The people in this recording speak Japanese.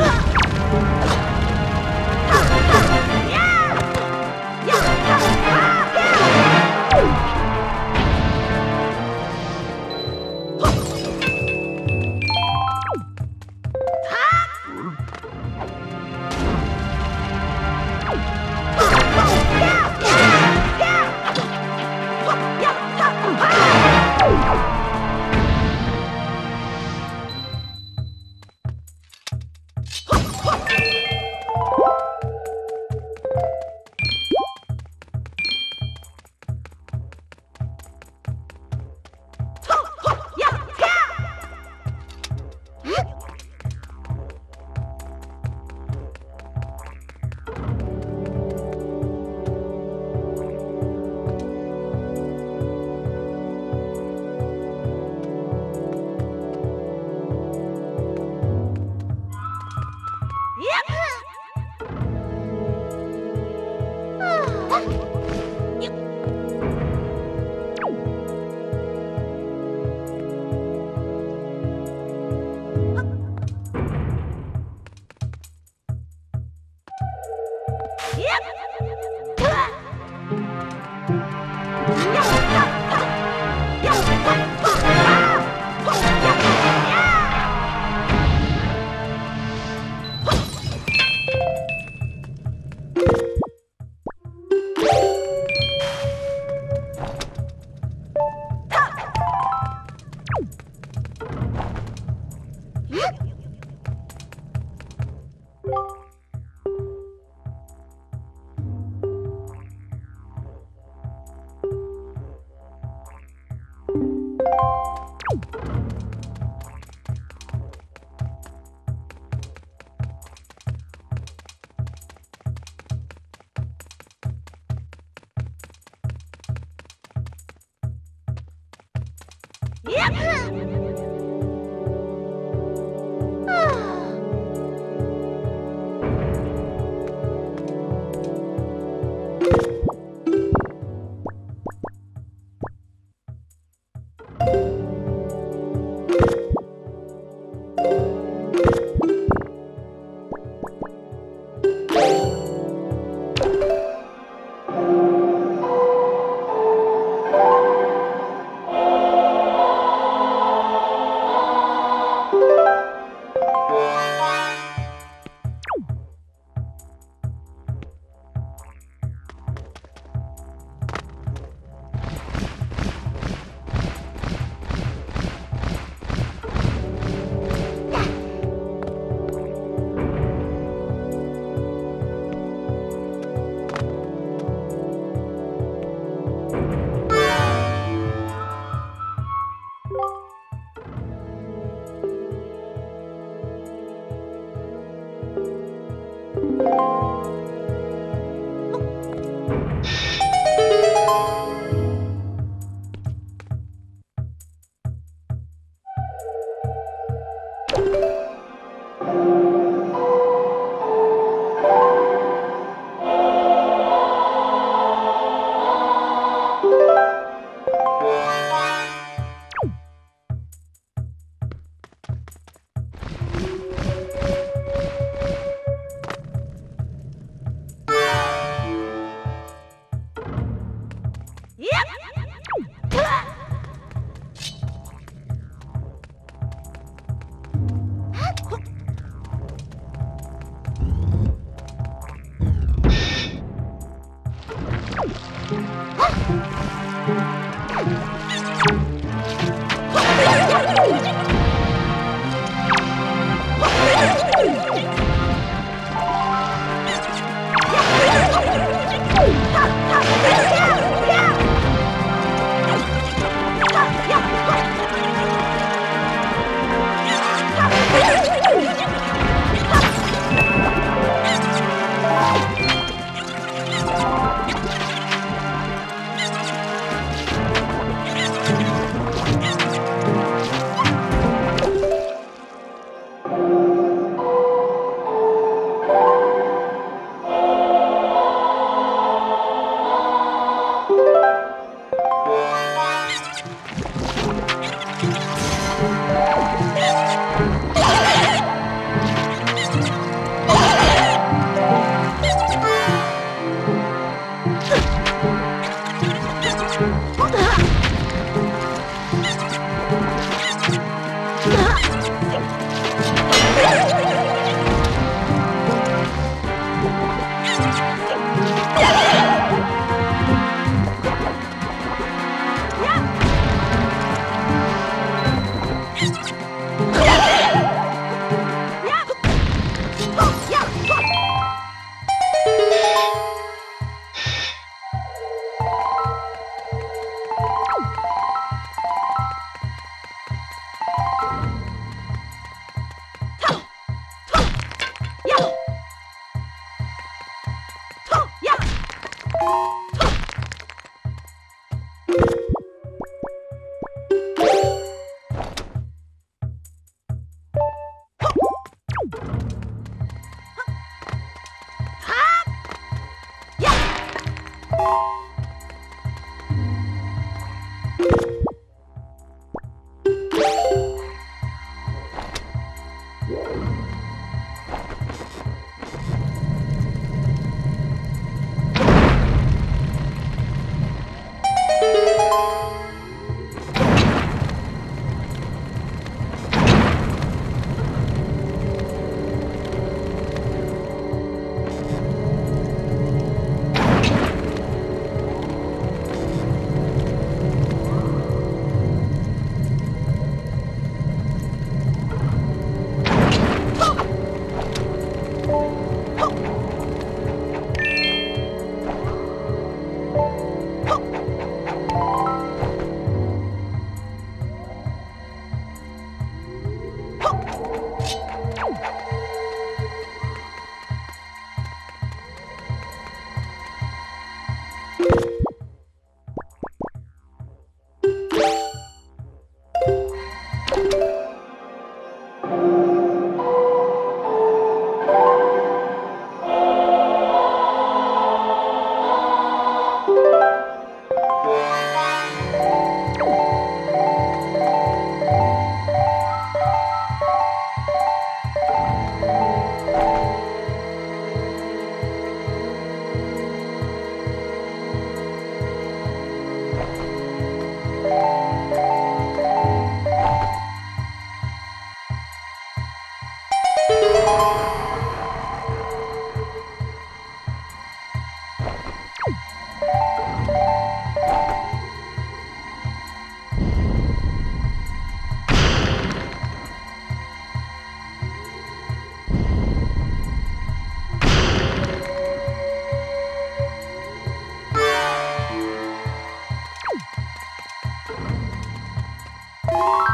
啊！Yep! あっ you